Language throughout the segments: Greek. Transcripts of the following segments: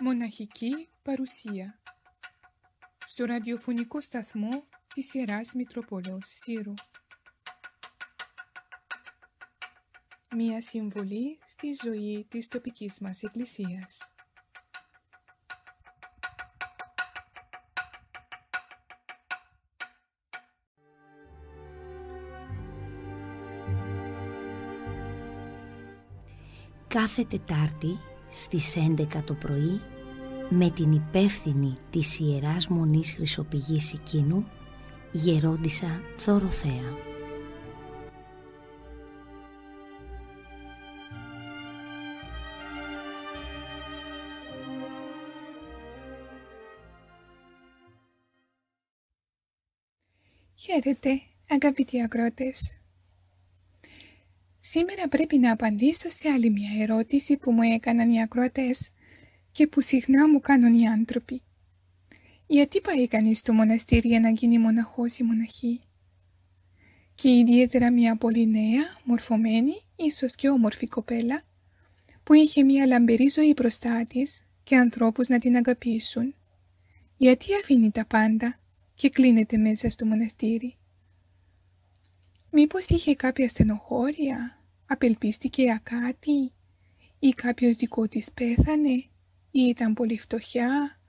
Μοναχική παρουσία στο ραδιοφωνικό σταθμό της Ιεράς Μητροπόλεως Σύρου. Μία συμβολή στη ζωή της τοπικής μας Εκκλησίας. Κάθε Τετάρτη στις 11 το πρωί με την υπεύθυνη της Ιεράς Μονής Χρυσοπηγής Οικίνου, Γερόντισα Δωροθέα. Χαίρετε, αγαπητοί ακρότες. Σήμερα πρέπει να απαντήσω σε άλλη μια ερώτηση που μου έκαναν οι ακρότες και που συχνά μου κάνουν οι άνθρωποι. Γιατί πάει κανείς στο μοναστήρι για να γίνει μοναχός ή μοναχή; Και ιδιαίτερα μια πολύ νέα, μορφωμένη, ίσως και όμορφη κοπέλα, που είχε μια λαμπερή ζωή μπροστά της και ανθρώπους να την αγαπήσουν. Γιατί αφήνει τα πάντα και κλείνεται μέσα στο μοναστήρι; Μήπως είχε κάποια στενοχώρια, απελπίστηκε για κάτι ή κάποιος δικός της πέθανε ή ήταν πολύ φτωχιά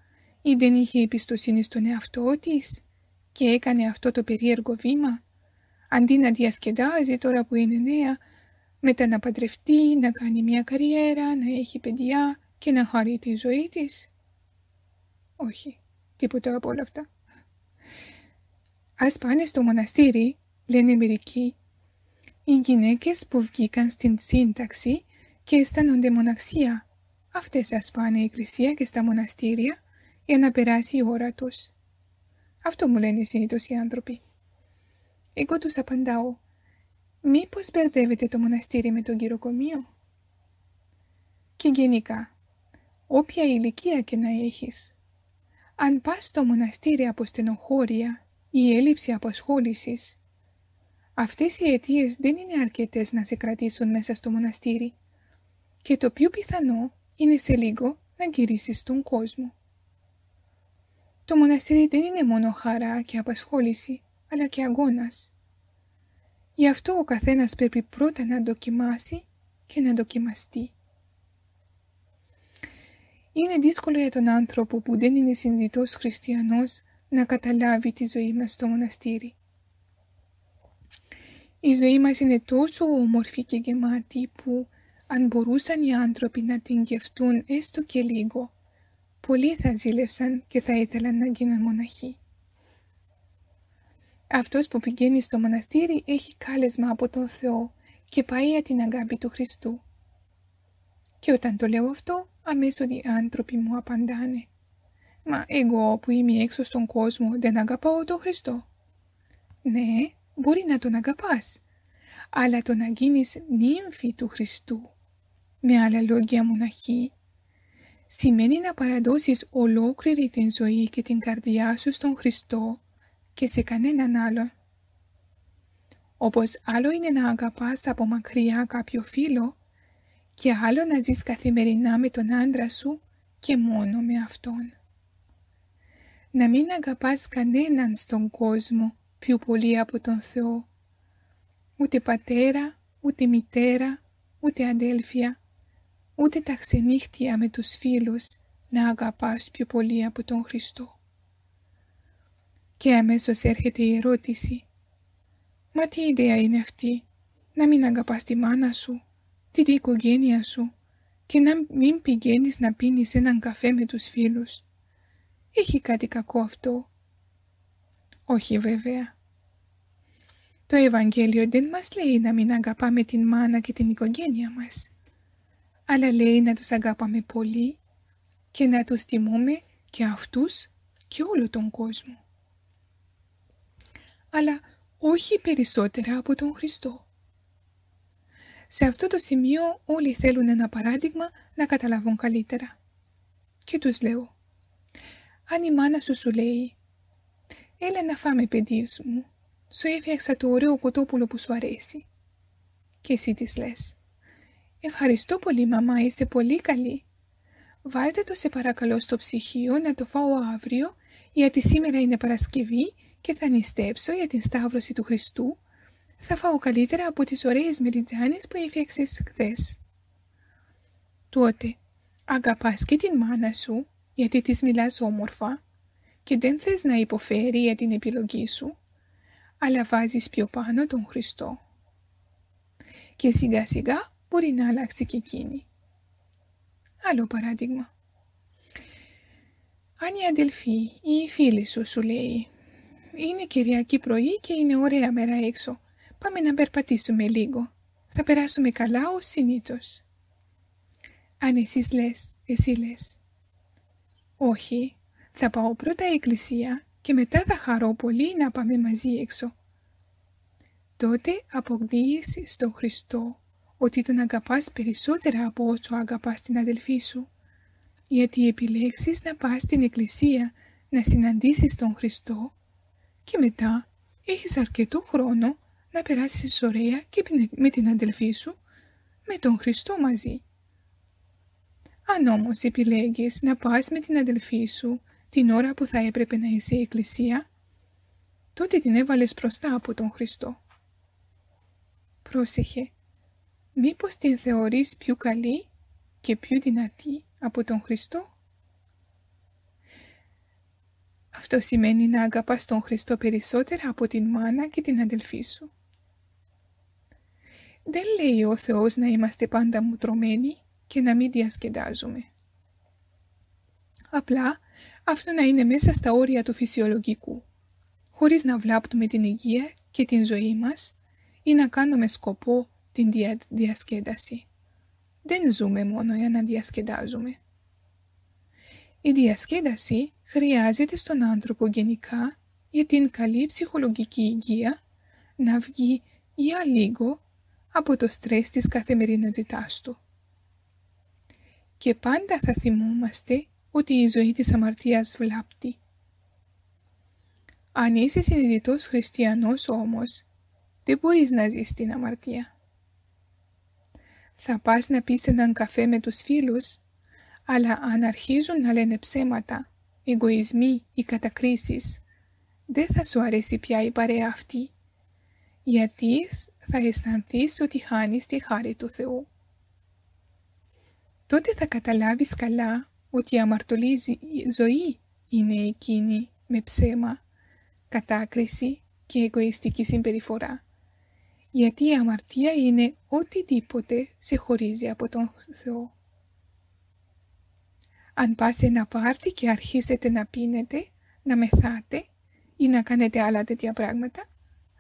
ή δεν είχε εμπιστοσύνη στον εαυτό της και έκανε αυτό το περίεργο βήμα αντί να διασκεδάζει τώρα που είναι νέα μετά να παντρευτεί, να κάνει μια καριέρα, να έχει παιδιά και να χαρεί τη ζωή της. Όχι, τίποτα από όλα αυτά. Ας πάνε στο μοναστήρι, λένε μερικοί, οι γυναίκες που βγήκαν στην σύνταξη και αισθάνονται μοναξία Αυτές ας πάνε η εκκλησία και στα μοναστήρια για να περάσει η ώρα τους. Αυτό μου λένε συνήθως οι άνθρωποι. Εγώ τους απαντάω, μήπως μπερδεύετε το μοναστήρι με τον κυροκομείο; Και γενικά, όποια ηλικία και να έχεις, αν πας στο μοναστήρι από στενοχώρια ή έλλειψη απασχόλησης, αυτές οι αιτίες δεν είναι αρκετές να σε κρατήσουν μέσα στο μοναστήρι και το πιο πιθανό είναι σε λίγο να γυρίσεις στον κόσμο. Το μοναστήρι δεν είναι μόνο χαρά και απασχόληση, αλλά και αγώνας. Γι' αυτό ο καθένας πρέπει πρώτα να δοκιμάσει και να δοκιμαστεί. Είναι δύσκολο για τον άνθρωπο που δεν είναι συνειδητός χριστιανός να καταλάβει τη ζωή μας στο μοναστήρι. Η ζωή μας είναι τόσο όμορφη και γεμάτη που αν μπορούσαν οι άνθρωποι να την γευτούν έστω και λίγο, πολλοί θα ζήλευσαν και θα ήθελαν να γίνουν μοναχοί. Αυτός που πηγαίνει στο μοναστήρι έχει κάλεσμα από τον Θεό και πάει για την αγάπη του Χριστού. Και όταν το λέω αυτό, αμέσως οι άνθρωποι μου απαντάνε. Μα εγώ που είμαι έξω στον κόσμο δεν αγαπάω τον Χριστό. Ναι, μπορεί να τον αγαπάς, αλλά το να γίνεις νύμφη του Χριστού με άλλα λόγια μοναχή, σημαίνει να παραδώσεις ολόκληρη την ζωή και την καρδιά σου στον Χριστό και σε κανέναν άλλο. Όπως άλλο είναι να αγαπάς από μακριά κάποιο φίλο και άλλο να ζεις καθημερινά με τον άντρα σου και μόνο με αυτόν. Να μην αγαπάς κανέναν στον κόσμο πιο πολύ από τον Θεό, ούτε πατέρα, ούτε μητέρα, ούτε αδέλφια, ούτε τα ξενύχτια με τους φίλους να αγαπάς πιο πολύ από τον Χριστό. Και αμέσως έρχεται η ερώτηση «Μα τι ιδέα είναι αυτή, να μην αγαπάς τη μάνα σου, την οικογένεια σου και να μην πηγαίνεις να πίνεις έναν καφέ με τους φίλους; Έχει κάτι κακό αυτό» Όχι βέβαια. Το Ευαγγέλιο δεν μας λέει να μην αγαπάμε την μάνα και την οικογένεια μας αλλά λέει να τους αγαπάμε πολύ και να τους τιμούμε και αυτούς και όλο τον κόσμο. αλλά όχι περισσότερα από τον Χριστό. Σε αυτό το σημείο όλοι θέλουν ένα παράδειγμα να καταλαβούν καλύτερα. Και τους λέω, αν η μάνα σου σου λέει «Έλα να φάμε παιδί μου, σου έφτιαξα το ωραίο κοτόπουλο που σου αρέσει». Και εσύ της λες «Ευχαριστώ πολύ μαμά, είσαι πολύ καλή. Βάλτε το σε παρακαλώ στο ψυχείο να το φάω αύριο, γιατί σήμερα είναι Παρασκευή και θα νηστέψω για την Σταύρωση του Χριστού. Θα φάω καλύτερα από τις ωραίες μελιτζάνες που έφτιαξες χθες. Τότε, αγαπάς και την μάνα σου, γιατί της μιλάς όμορφα και δεν θες να υποφέρει για την επιλογή σου, αλλά βάζεις πιο πάνω τον Χριστό. Και σιγά σιγά μπορεί να αλλάξει και εκείνη. Άλλο παράδειγμα. Αν η αδελφή ή η φίλη σου σου λέει «Είναι Κυριακή πρωί και είναι ωραία μέρα έξω. Πάμε να περπατήσουμε λίγο. Θα περάσουμε καλά ως συνήθως». Αν εσείς λες, εσύ λες «Όχι, θα πάω πρώτα εκκλησία και μετά θα χαρώ πολύ να πάμε μαζί έξω». Τότε αποδείεις στον Χριστό ότι τον αγαπάς περισσότερα από όσο αγαπάς την αδελφή σου, γιατί επιλέξεις να πας στην εκκλησία να συναντήσεις τον Χριστό και μετά έχεις αρκετό χρόνο να περάσεις ωραία και με την αδελφή σου με τον Χριστό μαζί. Αν όμως επιλέγεις να πας με την αδελφή σου την ώρα που θα έπρεπε να είσαι η εκκλησία, τότε την έβαλες μπροστά από τον Χριστό. Πρόσεχε, μήπως την θεωρείς πιο καλή και πιο δυνατή από τον Χριστό; Αυτό σημαίνει να αγαπάς τον Χριστό περισσότερα από την μάνα και την αδελφή σου. Δεν λέει ο Θεός να είμαστε πάντα μουτρωμένοι και να μην διασκεδάζουμε. Απλά αυτό να είναι μέσα στα όρια του φυσιολογικού, χωρίς να βλάπτουμε την υγεία και την ζωή μας ή να κάνουμε σκοπό την δια... διασκέδαση. Δεν ζούμε μόνο για να διασκεδάζουμε. Η διασκέδαση χρειάζεται στον άνθρωπο γενικά για την καλή ψυχολογική υγεία να βγει για λίγο από το στρες της καθημερινότητάς του. Και πάντα θα θυμόμαστε ότι η ζωή της αμαρτίας βλάπτει. Αν είσαι συνειδητός χριστιανός όμως, δεν μπορείς να ζεις την αμαρτία θα πας να πεις έναν καφέ με τους φίλους, αλλά αν αρχίζουν να λένε ψέματα, εγωισμοί ή κατακρίσεις, δεν θα σου αρέσει πια η παρέα αυτή, γιατί θα αισθανθείς ότι χάνεις τη χάρη του Θεού. Τότε θα καταλάβεις καλά ότι η αμαρτωλή ζωή είναι εκείνη με ψέμα, κατάκριση και εγωιστική συμπεριφορά γιατί η αμαρτία είναι οτιδήποτε σε χωρίζει από τον Θεό. Αν πας σε ένα πάρτι και αρχίσετε να πίνετε, να μεθάτε ή να κάνετε άλλα τέτοια πράγματα,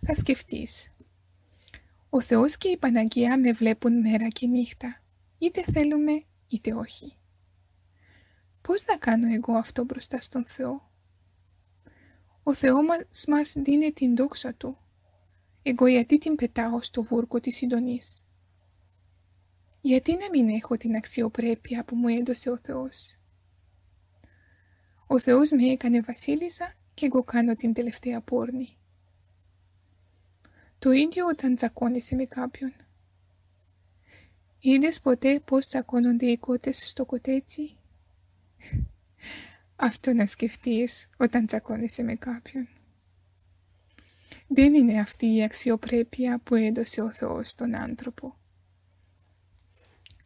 θα σκεφτείς. Ο Θεός και η Παναγία με βλέπουν μέρα και νύχτα, είτε θέλουμε είτε όχι. Πώς να κάνω εγώ αυτό μπροστά στον Θεό; Ο Θεός μας, μας δίνει την δόξα Του εγώ γιατί την πετάω στο βούρκο της συντονής; Γιατί να μην έχω την αξιοπρέπεια που μου έδωσε ο Θεός; Ο Θεός με έκανε βασίλισσα και εγώ κάνω την τελευταία πόρνη. Το ίδιο όταν τσακώνεσαι με κάποιον. Είδες ποτέ πώς τσακώνονται οι κότες στο κοτέτσι; Αυτό να σκεφτείς όταν τσακώνεσαι με κάποιον. Δεν είναι αυτή η αξιοπρέπεια που έδωσε ο Θεός στον άνθρωπο.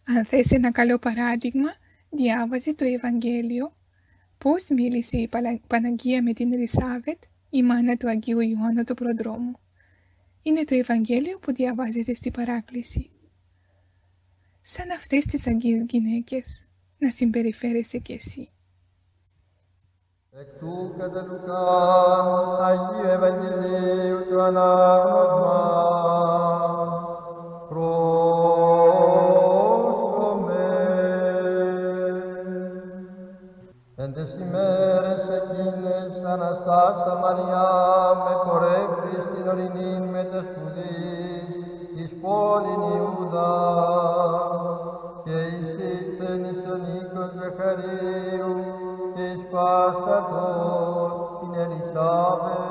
Αν θες ένα καλό παράδειγμα, διάβαζε το Ευαγγέλιο πώς μίλησε η Παναγία με την Ελισάβετ, η μάνα του Αγίου Ιωάννου του Προδρόμου. Είναι το Ευαγγέλιο που διαβάζεται στη παράκληση. Σαν αυτές τις αγγείες γυναίκες, να συμπεριφέρεσαι κι εσύ. Εκ του κατά Λουκάν, Αγίου Ευαγγελίου του ανάγνωσμα, πρόσχομαι. Εν τες ημέρες εκείνες Αναστάσα Μαρία Μαρία με πορεύτη στην ορεινή με τα σπουδής εις πόλην Ιούδας Ζαχαρίου και εις Πάσχατος την Ελισάβετ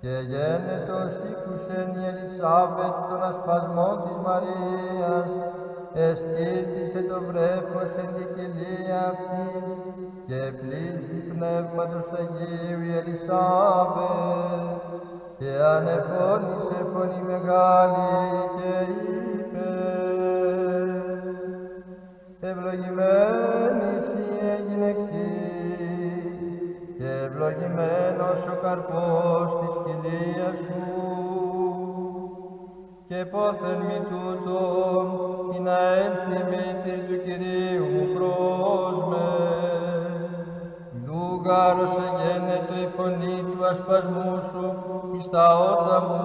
και γένετος ήκουσεν η Ελισάβετ των ασπασμών της Μαρίας εσκύτησε το βρέφος εν την κοιλία αυτής και πλήστη πνεύματος Αγίου η Ελισάβετ και ανεφώνησε φωνή μεγάλη και είπε Ευλογημένη εσύ έγινεξή και ευλογημένος ο καρπός της κοιλίας σου και πόθεν μη τούτον ή να έλθει μήτης του Κυρίου μου προς με. Δούγαρος εγένετο η φωνή του ασπασμού σου εις τα ότα μου,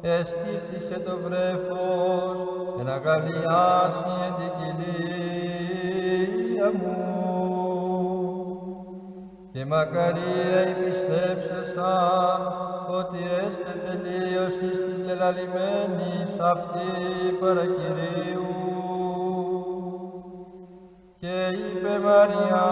εσκύτησε το βρέφος εν αγαλιάσει εν την κοιλία μου. Και μακαρία η πιστέψεσαν ότι έστε τελείωση της λελαλημένης αυτή παρακυρίου. Και είπε Μαριά,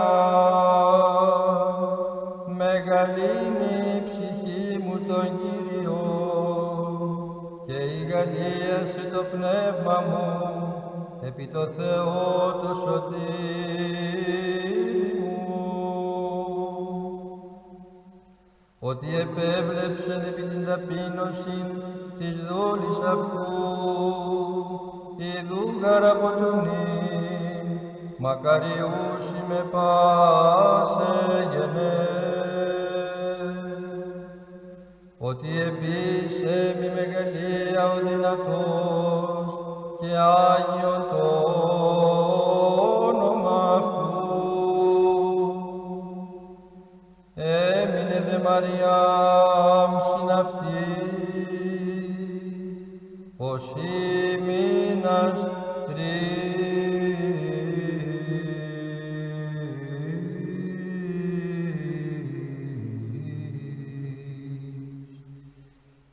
το Θεό το σωτήρι μου ότι επέβλεψεν επί την ταπείνωση της δούλης αυτού η δούγαρα από του νυν, μακαριούσι με πάσε γενέ. Ότι επίσε μη μεγαλεία ο δυνατός και Άγιον Μαριάμ συν αυτή, ως μήνας τρεις.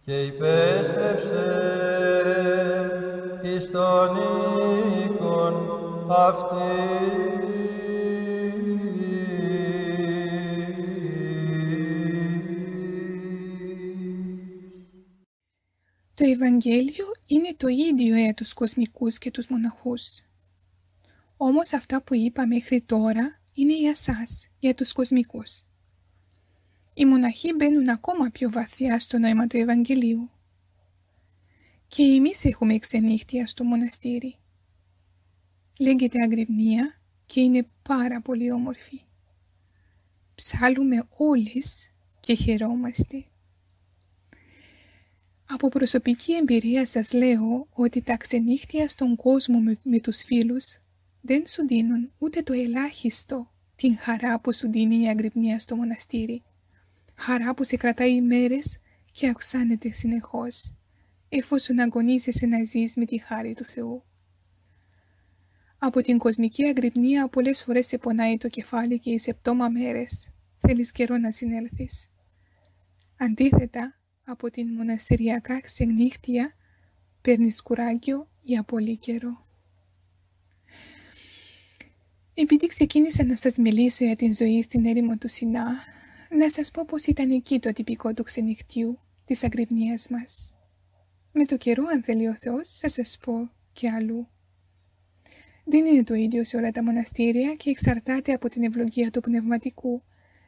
Και υπέστρεψε εις τον οίκον αυτής. Το Ευαγγέλιο είναι το ίδιο για τους κοσμικούς και τους μοναχούς. Όμως αυτά που είπα μέχρι τώρα είναι για σας, για τους κοσμικούς. Οι μοναχοί μπαίνουν ακόμα πιο βαθιά στο νόημα του Ευαγγελίου. Και εμείς έχουμε ξενύχτια στο μοναστήρι. Λέγεται Αγρυπνία και είναι πάρα πολύ όμορφη. Ψάλουμε όλες και χαιρόμαστε. Από προσωπική εμπειρία σας λέω ότι τα ξενύχτια στον κόσμο με, με τους φίλους δεν σου δίνουν ούτε το ελάχιστο την χαρά που σου δίνει η αγρυπνία στο μοναστήρι. Χαρά που σε κρατάει ημέρες και αυξάνεται συνεχώς, εφόσον αγωνίζεσαι να ζεις με τη χάρη του Θεού. Από την κοσμική αγρυπνία πολλές φορές σε πονάει το κεφάλι και οι επτώμα μέρες θέλεις καιρό να συνέλθεις. Αντίθετα, από την μοναστηριακά ξενύχτια παίρνεις κουράγιο για πολύ καιρό. Επειδή ξεκίνησα να σας μιλήσω για την ζωή στην έρημο του Σινά, να σας πω πως ήταν εκεί το τυπικό του ξενυχτιού της αγρυπνίας μας. Με το καιρό, αν θέλει ο Θεός, θα σας πω και αλλού. Δεν είναι το ίδιο σε όλα τα μοναστήρια και εξαρτάται από την ευλογία του πνευματικού,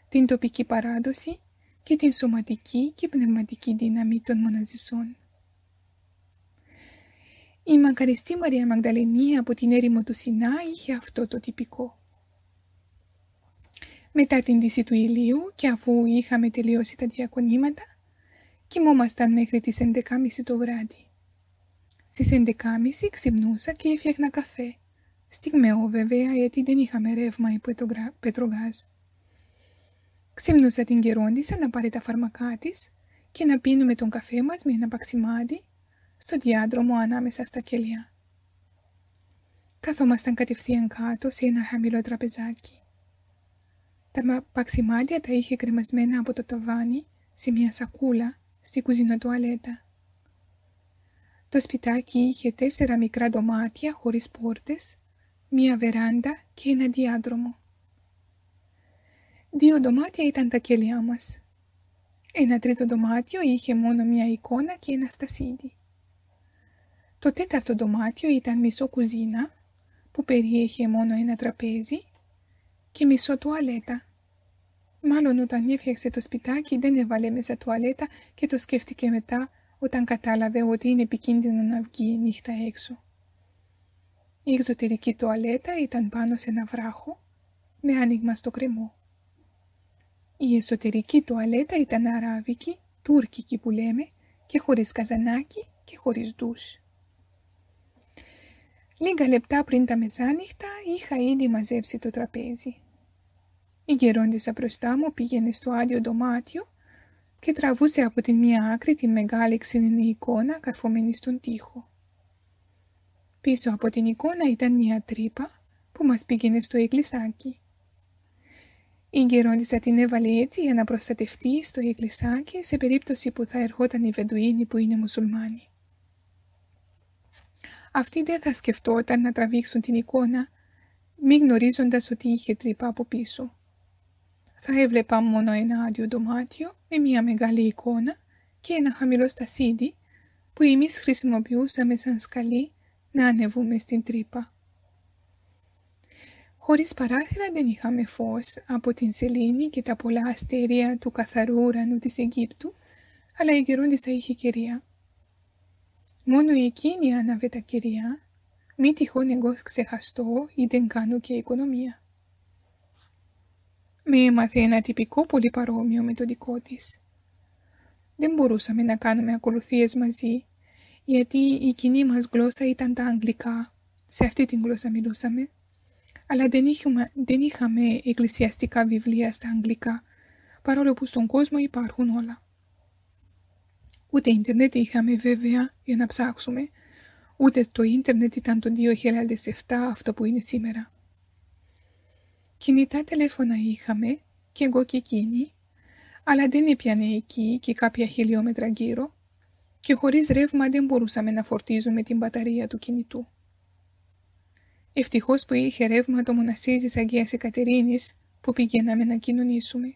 την τοπική παράδοση και την σωματική και πνευματική δύναμη των μοναζισσών. Η μακαριστή Μαρία Μαγδαλενή από την έρημο του Σινά είχε αυτό το τυπικό. Μετά την δύση του ηλίου και αφού είχαμε τελειώσει τα διακονήματα, κοιμόμασταν μέχρι τις 11.30 το βράδυ. Στις 11.30 ξυπνούσα και έφτιαχνα καφέ. Στιγμαίο βέβαια γιατί δεν είχαμε ρεύμα ή πετρογάζ. Ξύπνουσα την καιρόντισα να πάρει τα φάρμακά της και να πίνουμε τον καφέ μας με ένα παξιμάδι στο διάδρομο ανάμεσα στα κελιά. Καθόμασταν κατευθείαν κάτω σε ένα χαμηλό τραπεζάκι. Τα παξιμάδια τα είχε κρεμασμένα από το ταβάνι σε μια σακούλα στη κουζινοτουαλέτα. Το σπιτάκι είχε τέσσερα μικρά δωμάτια χωρίς πόρτες, μία βεράντα και ένα διάδρομο. Δύο δωμάτια ήταν τα κελιά μας. Ένα τρίτο δωμάτιο είχε μόνο μία εικόνα και ένα στασίδι. Το τέταρτο δωμάτιο ήταν μισό κουζίνα, που περιείχε μόνο ένα τραπέζι και μισό τουαλέτα. Μάλλον όταν έφτιαξε το σπιτάκι δεν έβαλε μέσα τουαλέτα και το σκέφτηκε μετά όταν κατάλαβε ότι είναι επικίνδυνο να βγει νύχτα έξω. Η εξωτερική τουαλέτα ήταν πάνω σε ένα βράχο με άνοιγμα στο κρεμό. Η εσωτερική τουαλέτα ήταν αράβικη, τουρκική που λέμε, και χωρίς καζανάκι και χωρίς ντους. Λίγα λεπτά πριν τα μεσάνυχτα είχα ήδη μαζέψει το τραπέζι. Η γερόντισσα μπροστά μου πήγαινε στο άδειο δωμάτιο και τραβούσε από την μία άκρη τη μεγάλη ξενινή εικόνα καρφωμένη στον τοίχο. Πίσω από την εικόνα ήταν μια τρύπα που μας πήγαινε στο εκκλησάκι. Η γερόντισσα την έβαλε έτσι για να προστατευτεί στο εκκλησάκι σε περίπτωση που θα ερχόταν οι Βεντουίνοι που είναι μουσουλμάνοι. Αυτοί δεν θα σκεφτόταν να τραβήξουν την εικόνα, μη γνωρίζοντας ότι είχε τρύπα από πίσω. Θα έβλεπα μόνο ένα άδειο δωμάτιο με μια μεγάλη εικόνα και ένα χαμηλό στασίδι που εμείς χρησιμοποιούσαμε σαν σκαλί να ανεβούμε στην τρύπα. Χωρίς παράθυρα δεν είχαμε φως από την σελήνη και τα πολλά αστέρια του καθαρού ουρανού της Αιγύπτου, αλλά η γερόντισσα είχε κερία. Μόνο εκείνη άναβε τα κεριά, μη τυχόν εγώ ξεχαστώ ή δεν κάνω και οικονομία. Με έμαθε ένα τυπικό πολύ παρόμοιο με το δικό της. Δεν μπορούσαμε να κάνουμε ακολουθίες μαζί, γιατί η κοινή μας γλώσσα ήταν τα αγγλικά, σε αυτή την γλώσσα μιλούσαμε, αλλά δεν είχαμε, δεν είχαμε εκκλησιαστικά βιβλία στα αγγλικά, παρόλο που στον κόσμο υπάρχουν όλα. Ούτε ίντερνετ είχαμε βέβαια για να ψάξουμε, ούτε το ίντερνετ ήταν το 2007 αυτό που είναι σήμερα. Κινητά τηλέφωνα είχαμε, και εγώ και εκείνη, αλλά δεν έπιανε εκεί και κάποια χιλιόμετρα γύρω και χωρίς ρεύμα δεν μπορούσαμε να φορτίζουμε την μπαταρία του κινητού. Ευτυχώς που είχε ρεύμα το μοναστήρι της Αγίας Εκατερίνης που πηγαίναμε να κοινωνήσουμε,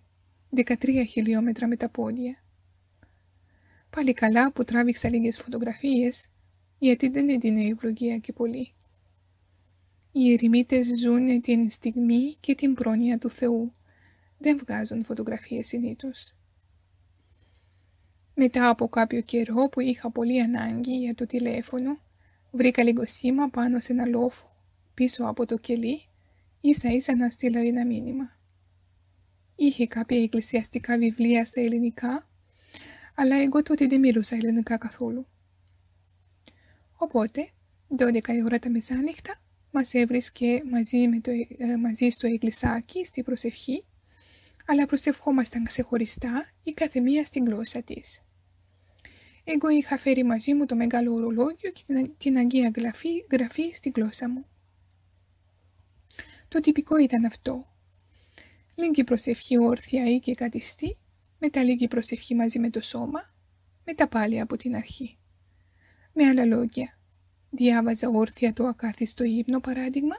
13 χιλιόμετρα με τα πόδια. Πάλι καλά που τράβηξα λίγες φωτογραφίες, γιατί δεν έδινε ευλογία και πολύ. Οι ερημίτες ζουν την στιγμή και την πρόνοια του Θεού. Δεν βγάζουν φωτογραφίες συνήθως. Μετά από κάποιο καιρό που είχα πολύ ανάγκη για το τηλέφωνο, βρήκα λίγο σήμα πάνω σε ένα λόφο, πίσω από το κελί, ίσα ίσα να στείλω ένα μήνυμα. Είχε κάποια εκκλησιαστικά βιβλία στα ελληνικά, αλλά εγώ τότε δεν μιλούσα ελληνικά καθόλου. Οπότε, 12 η ώρα τα μεσάνυχτα, μας έβρισκε μαζί, με το, ε, μαζί στο εκκλησάκι, στη προσευχή, αλλά προσευχόμασταν ξεχωριστά η καθεμία στην γλώσσα της. Εγώ είχα φέρει μαζί μου το μεγάλο ορολόγιο και την, την Αγία γραφή, γραφή στη γλώσσα μου. Το τυπικό ήταν αυτό. Λίγη προσευχή όρθια ή και κατηστή, μετά λίγη προσευχή μαζί με το σώμα, μετά πάλι από την αρχή. Με άλλα λόγια, Διάβαζα όρθια το ακάθιστο ύπνο παράδειγμα.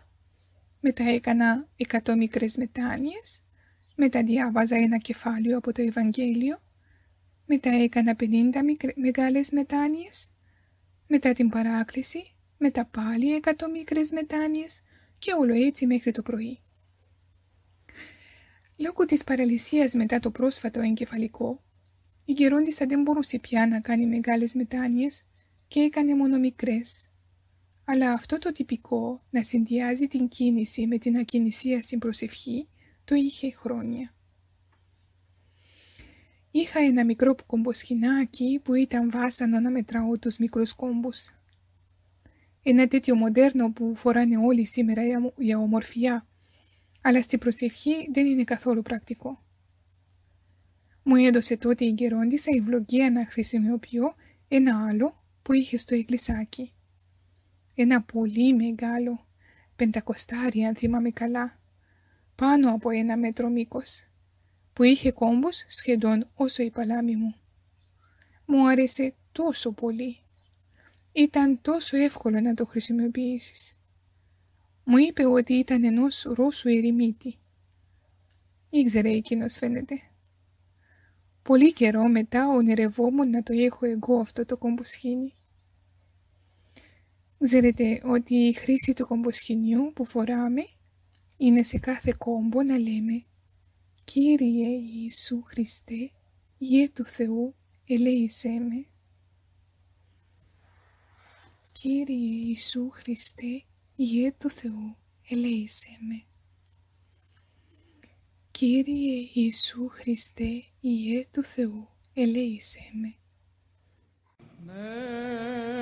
Μετά έκανα εκατό μικρές μετάνοιες. Μετά διάβαζα ένα κεφάλαιο από το Ευαγγέλιο. Μετά έκανα πενήντα μεγάλες μετάνοιες. Μετά την παράκληση. Μετά πάλι εκατό μικρές μετάνοιες και όλο έτσι μέχρι το πρωί. Λόγω της παραλυσίας μετά το πρόσφατο εγκεφαλικό, η γερόντισσα δεν μπορούσε πια να κάνει μεγάλες μετάνοιες και έκανε μόνο μικρές αλλά αυτό το τυπικό να συνδυάζει την κίνηση με την ακινησία στην προσευχή το είχε χρόνια. Είχα ένα μικρό κομποσκινάκι που ήταν βάσανο να μετράω τους μικρούς κόμπους. Ένα τέτοιο μοντέρνο που φοράνε όλοι σήμερα για ομορφιά, αλλά στην προσευχή δεν είναι καθόλου πρακτικό. Μου έδωσε τότε η γερόντισσα η βλογία να χρησιμοποιώ ένα άλλο που είχε στο εκκλησάκι ένα πολύ μεγάλο, πεντακοστάρι αν θυμάμαι καλά, πάνω από ένα μέτρο μήκος, που είχε κόμπους σχεδόν όσο η παλάμη μου. Μου άρεσε τόσο πολύ. Ήταν τόσο εύκολο να το χρησιμοποιήσεις. Μου είπε ότι ήταν ενός ρώσου ερημίτη. Ήξερε εκείνος φαίνεται. Πολύ καιρό μετά ονειρευόμουν να το έχω εγώ αυτό το κομποσχήνι. Ξέρετε ότι η χρήση του κομποσχηνιού που φοράμε είναι σε κάθε κόμπο να λέμε «Κύριε Ιησού Χριστέ, Γε του Θεού, ελέησέ με». Κύριε Ιησού Χριστέ, Γε του Θεού, ελέησέ με. Κύριε Ιησού Χριστέ, Ιε του Θεού, ελέησέ με. Πάντα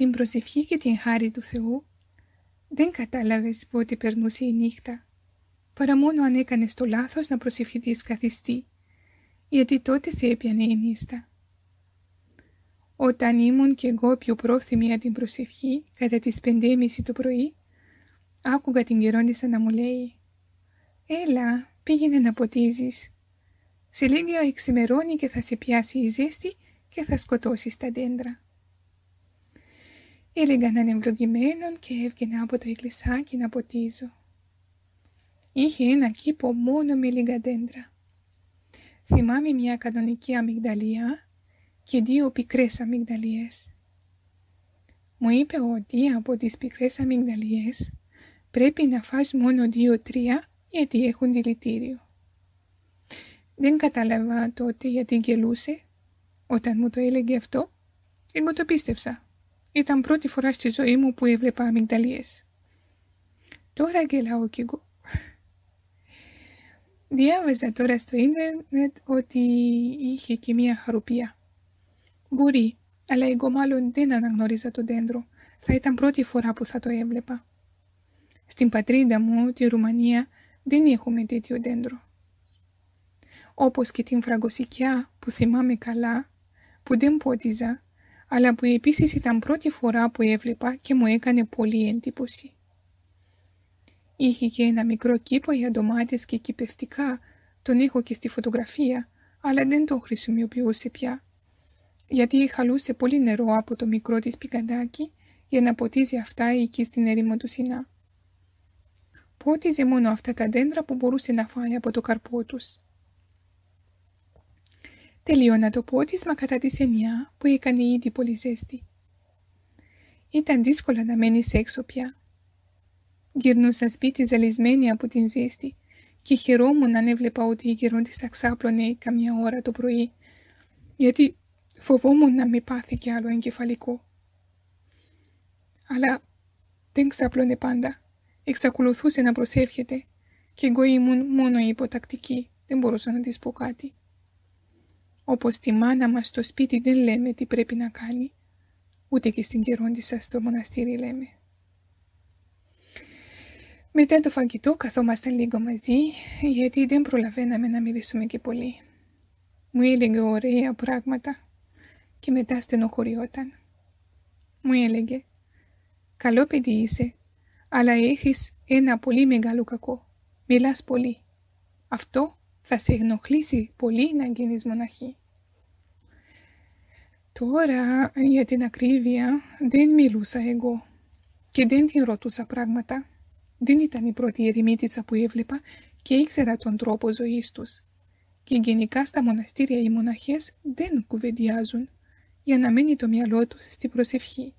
την προσευχή και την χάρη του Θεού, δεν κατάλαβες πότε περνούσε η νύχτα, παρά μόνο αν έκανες το λάθος να προσευχηθείς καθιστή, γιατί τότε σε έπιανε η νύστα. Όταν ήμουν κι εγώ πιο πρόθυμη για την προσευχή, κατά τις πεντέμιση το πρωί, άκουγα την γερόντισσα να μου λέει «Έλα, πήγαινε να ποτίζεις. Σε λίγα εξημερώνει και θα σε πιάσει η ζέστη και θα σκοτώσεις τα δέντρα». Έλεγα να είναι ευλογημένον και έβγαινα από το εκκλησάκι να ποτίζω. Είχε ένα κήπο μόνο με λίγα δέντρα. Θυμάμαι μια κανονική αμυγδαλία και δύο πικρές αμυγδαλίες. Μου είπε ότι από τις πικρές αμυγδαλίες πρέπει να φας μόνο δύο-τρία γιατί έχουν δηλητήριο. Δεν κατάλαβα τότε γιατί γελούσε όταν μου το έλεγε αυτό. Εγώ το πίστεψα. Ήταν πρώτη φορά στη ζωή μου που έβλεπα αμυγδαλίες. Τώρα γελάω κι εγώ. Διάβαζα τώρα στο ίντερνετ ότι είχε και μία χαρουπία. Μπορεί, αλλά εγώ μάλλον δεν αναγνώριζα το δέντρο. Θα ήταν πρώτη φορά που θα το έβλεπα. Στην πατρίδα μου, τη Ρουμανία, δεν έχουμε τέτοιο δέντρο. Όπως και την φραγκοσικιά που θυμάμαι καλά, που δεν πότιζα, αλλά που επίσης ήταν πρώτη φορά που έβλεπα και μου έκανε πολύ εντύπωση. Είχε και ένα μικρό κήπο για ντομάτες και κυπευτικά, τον έχω και στη φωτογραφία, αλλά δεν το χρησιμοποιούσε πια, γιατί χαλούσε πολύ νερό από το μικρό της πικαντάκι για να ποτίζει αυτά εκεί στην ερήμο του Σινά. Πότιζε μόνο αυτά τα δέντρα που μπορούσε να φάει από το καρπό τους. Τελείωνα το πότισμα κατά τις 9 που έκανε ήδη πολύ ζέστη. Ήταν δύσκολο να μένεις έξω πια. Γυρνούσα σπίτι ζαλισμένη από την ζέστη και χαιρόμουν αν έβλεπα ότι η γερόντισσα ξάπλωνε καμιά ώρα το πρωί, γιατί φοβόμουν να μην πάθει κι άλλο εγκεφαλικό. Αλλά δεν ξάπλωνε πάντα. Εξακολουθούσε να προσεύχεται και εγώ ήμουν μόνο υποτακτική, δεν μπορούσα να της πω κάτι. Όπως τη μάνα μας στο σπίτι δεν λέμε τι πρέπει να κάνει, ούτε και στην καιρόντισσα στο μοναστήρι λέμε. Μετά το φαγητό καθόμασταν λίγο μαζί, γιατί δεν προλαβαίναμε να μιλήσουμε και πολύ. Μου έλεγε ωραία πράγματα και μετά στενοχωριόταν. Μου έλεγε «Καλό παιδί είσαι, αλλά έχεις ένα πολύ μεγάλο κακό. Μιλάς πολύ. Αυτό θα σε ενοχλήσει πολύ να γίνεις μοναχή». Τώρα, για την ακρίβεια, δεν μιλούσα εγώ και δεν την ρωτούσα πράγματα. Δεν ήταν η πρώτη ερημίτισσα που έβλεπα και ήξερα τον τρόπο ζωής τους. Και γενικά στα μοναστήρια οι μοναχές δεν κουβεντιάζουν για να μένει το μυαλό τους στη προσευχή.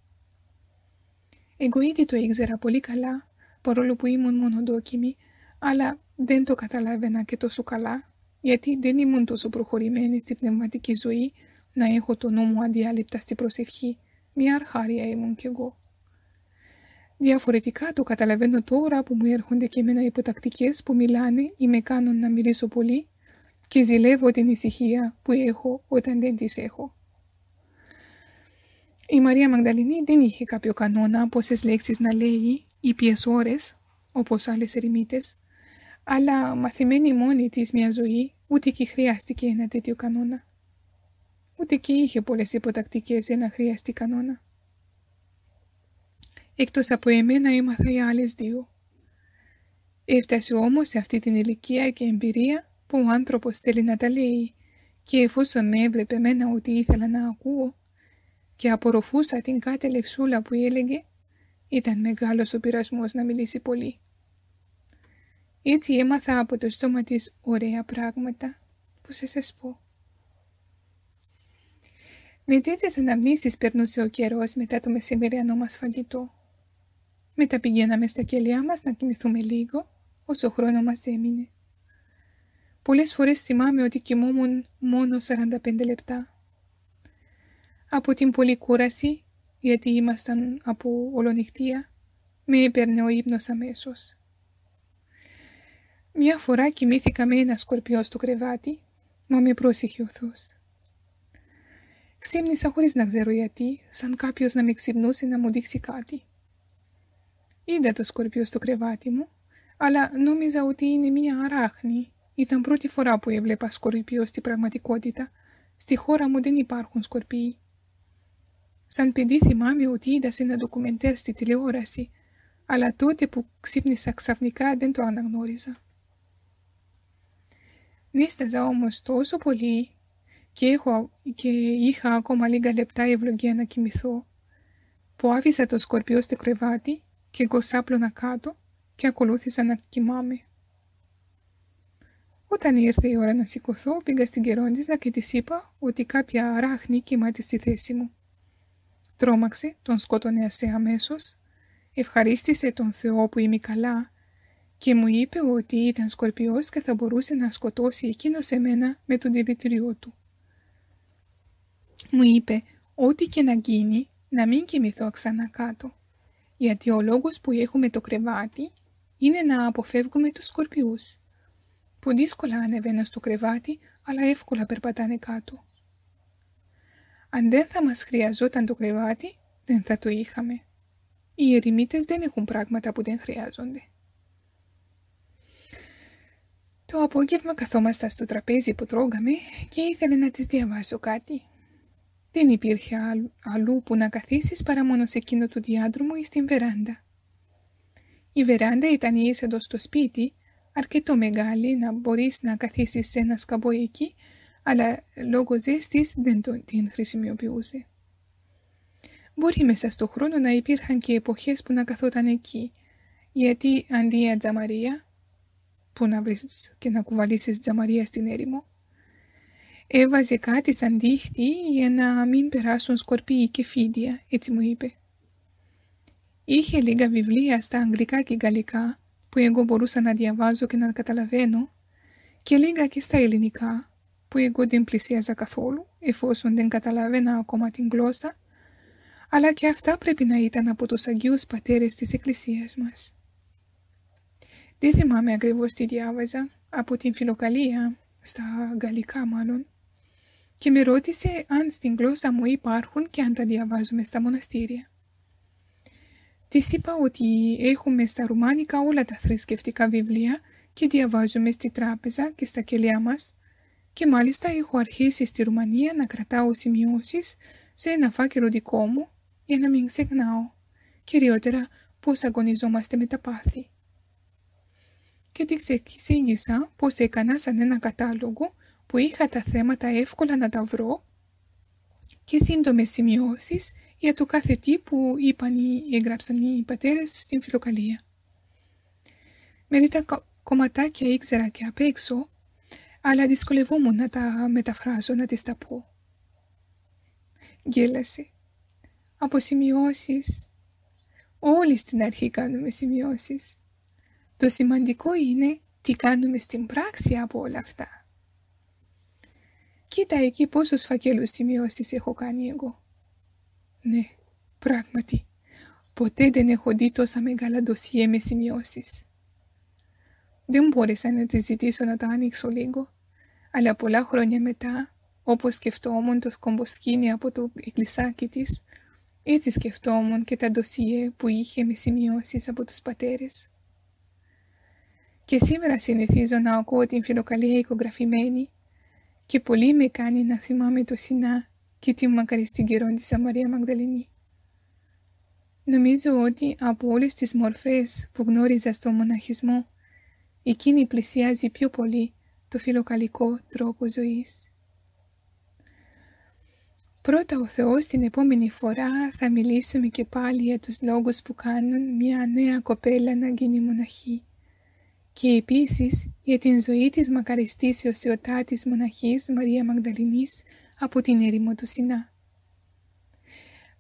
Εγώ ήδη το ήξερα πολύ καλά, παρόλο που ήμουν μονοδόκιμη, αλλά δεν το καταλάβαινα και τόσο καλά, γιατί δεν ήμουν τόσο προχωρημένη στην πνευματική ζωή να έχω το νου μου αδιάλειπτα στη προσευχή. Μια αρχάρια ήμουν κι εγώ. Διαφορετικά το καταλαβαίνω τώρα που μου έρχονται και εμένα υποτακτικές που μιλάνε ή με κάνουν να μιλήσω πολύ και ζηλεύω την ησυχία που έχω όταν δεν τις έχω. Η Μαρία Μαγδαληνή δεν είχε κάποιο κανόνα πόσε λέξεις να λέει ή ποιες ώρες, όπως άλλες ερημίτες, αλλά μαθημένη μόνη της μια ζωή, ούτε και χρειάστηκε ένα τέτοιο κανόνα. Ούτε και είχε πολλές υποτακτικές για να χρειαστεί κανόνα. Εκτός από εμένα έμαθα οι άλλες δύο. Έφτασε όμως σε αυτή την ηλικία και εμπειρία που ο άνθρωπος θέλει να τα λέει και εφόσον με έβλεπε εμένα ότι ήθελα να ακούω και απορροφούσα την κάθε λεξούλα που έλεγε, ήταν μεγάλος ο πειρασμός να μιλήσει πολύ. Έτσι έμαθα από το στόμα της ωραία πράγματα που σε σας πω. Με τέτοιες αναμνήσεις περνούσε ο καιρός μετά το μεσημεριανό μας φαγητό. Μετά πηγαίναμε στα κελιά μας να κοιμηθούμε λίγο, όσο χρόνο μας έμεινε. Πολλές φορές θυμάμαι ότι κοιμόμουν μόνο 45 λεπτά. Από την πολλή κούραση, γιατί ήμασταν από ολονυχτία, με έπαιρνε ο ύπνος αμέσως. Μια φορά κοιμήθηκα με ένα σκορπιό στο κρεβάτι, μα με πρόσεχε ο Θεός. Ξύπνησα χωρίς να ξέρω γιατί, σαν κάποιος να με ξυπνούσε να μου δείξει κάτι. Είδα το σκορπιό στο κρεβάτι μου, αλλά νόμιζα ότι είναι μια αράχνη. Ήταν πρώτη φορά που έβλεπα σκορπιό στην πραγματικότητα. Στη χώρα μου δεν υπάρχουν σκορπιοί. Σαν παιδί θυμάμαι ότι είδα σε ένα ντοκουμεντέρ στη τηλεόραση, αλλά τότε που ξύπνησα ξαφνικά δεν το αναγνώριζα. Νίσταζα όμως τόσο πολύ και, έχω, και είχα ακόμα λίγα λεπτά ευλογία να κοιμηθώ, που άφησα το σκορπιό στο κρεβάτι και εγώ σάπλωνα κάτω και ακολούθησα να κοιμάμαι. Όταν ήρθε η ώρα να σηκωθώ, πήγα στην κερόντισσα και της είπα ότι κάποια ράχνη κοιμάται στη θέση μου. Τρώμαξε, τον σκότωνε σε αμέσως, ευχαρίστησε τον Θεό που είμαι καλά και μου είπε ότι ήταν σκορπιός και θα μπορούσε να σκοτώσει εκείνος εμένα με τον δηλητηριό του. Μου είπε ό,τι και να γίνει να μην κοιμηθώ ξανά κάτω γιατί ο λόγος που έχουμε το κρεβάτι είναι να αποφεύγουμε τους σκορπιούς, που δύσκολα ανεβαίνουν στο κρεβάτι, αλλά εύκολα περπατάνε κάτω. Αν δεν θα μας χρειαζόταν το κρεβάτι, δεν θα το είχαμε. Οι ερημίτες δεν έχουν πράγματα που δεν χρειάζονται. Το απόγευμα καθόμασταν στο τραπέζι που τρώγαμε και ήθελε να της διαβάσω κάτι. Δεν υπήρχε αλλού που να καθίσεις παρά μόνο σε εκείνο του διάδρομο ή στην βεράντα. Η βεράντα ήταν η είσοδο στο σπίτι, αρκετό μεγάλη να μπορείς να καθίσεις σε ένα σκαμπό εκεί, αλλά λόγω ζέστης δεν το, την χρησιμοποιούσε. Μπορεί μέσα στο χρόνο να υπήρχαν και εποχές που να καθόταν εκεί, γιατί αντί για τζαμαρία, που να βρεις και να κουβαλήσεις τζαμαρία στην έρημο, Έβαζε κάτι σαν δίχτυ για να μην περάσουν σκορπίοι και φίδια, έτσι μου είπε. είχε λίγα βιβλία στα αγγλικά και γαλλικά που εγώ μπορούσα να διαβάζω και να καταλαβαίνω και λίγα και στα ελληνικά που εγώ δεν πλησίαζα καθόλου εφόσον δεν καταλάβαινα ακόμα την γλώσσα αλλά και αυτά πρέπει να ήταν από τους Αγίους Πατέρες της Εκκλησίας μας. Δεν θυμάμαι ακριβώς τι διάβαζα από την φιλοκαλία, στα γαλλικά μάλλον, και με ρώτησε αν στην γλώσσα μου υπάρχουν και αν τα διαβάζουμε στα μοναστήρια. Της είπα ότι έχουμε στα ρουμάνικα όλα τα θρησκευτικά βιβλία και διαβάζουμε στη τράπεζα και στα κελιά μας και μάλιστα έχω αρχίσει στη Ρουμανία να κρατάω σημειώσεις σε ένα φάκελο δικό μου για να μην ξεχνάω, κυριότερα πώς αγωνιζόμαστε με τα πάθη. Και της εξήγησα πώς έκανα σαν ένα κατάλογο που είχα τα θέματα εύκολα να τα βρω και σύντομες σημειώσεις για το κάθε τι που είπαν ή έγραψαν οι πατέρες στην φιλοκαλία. Μερικά κομματάκια ήξερα και απ' έξω, αλλά δυσκολευόμουν να τα μεταφράσω, να τις τα πω. Γέλασε. Από σημειώσεις. Όλοι στην αρχή κάνουμε σημειώσεις. Το σημαντικό είναι τι κάνουμε στην πράξη από όλα αυτά. Κοίτα εκεί πόσους φακέλους σημειώσεις έχω κάνει εγώ. Ναι, πράγματι, ποτέ δεν έχω δει τόσα μεγάλα ντοσιέ με σημειώσεις. Δεν μπόρεσα να τη ζητήσω να τα ανοίξω λίγο, αλλά πολλά χρόνια μετά, όπως σκεφτόμουν το σκομποσκίνη από το εκκλησάκι της, έτσι σκεφτόμουν και τα ντοσιέ που είχε με σημειώσεις από τους πατέρες. Και σήμερα συνηθίζω να ακούω την φιλοκαλία οικογραφημένη και πολύ με κάνει να θυμάμαι το Σινά και την μακαριστή καιρό της Αμαρία Μαγδαληνή. Νομίζω ότι από όλες τις μορφές που γνώριζα στο μοναχισμό, εκείνη πλησιάζει πιο πολύ το φιλοκαλικό τρόπο ζωής. Πρώτα ο Θεός την επόμενη φορά θα μιλήσουμε και πάλι για τους λόγους που κάνουν μια νέα κοπέλα να γίνει μοναχή και επίσης για την ζωή της μακαριστής οσιωτάτης μοναχής Μαρία Μαγδαληνής από την έρημο του Σινά.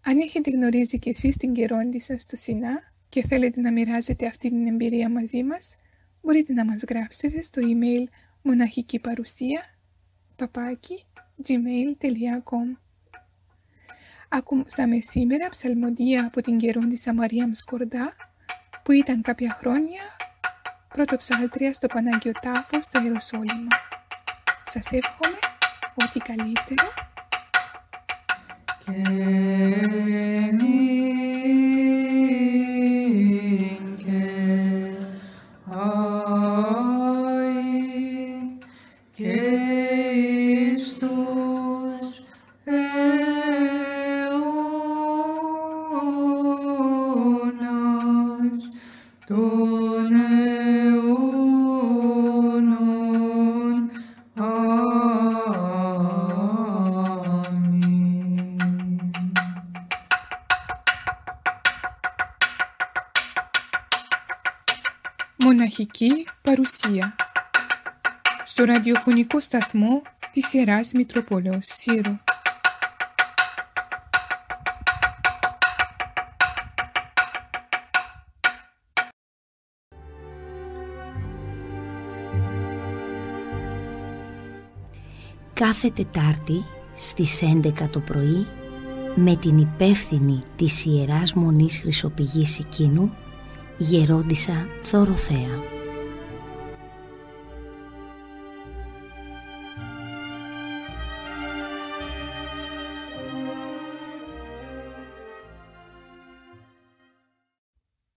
Αν έχετε γνωρίζει και εσείς την καιρόντισσα στο Σινά και θέλετε να μοιράζετε αυτή την εμπειρία μαζί μας, μπορείτε να μας γράψετε στο email μοναχική παρουσία παπάκι gmail.com Ακούσαμε σήμερα ψαλμοδία από την καιρόντισσα Μαρία Μσκορδά που ήταν κάποια χρόνια πρώτο ψάλτρια στο Πανάγιο Τάφο στο Ιεροσόλυμα. Σας εύχομαι ό,τι καλύτερο. Μοναχική παρουσία στο ραδιοφωνικό σταθμό της Ιεράς Μητροπόλεως Σύρου. Κάθε Τετάρτη στις 11 το πρωί με την υπεύθυνη της Ιεράς Μονής Χρυσοπηγής Οικίνου Γερόντισα Θωροθέα.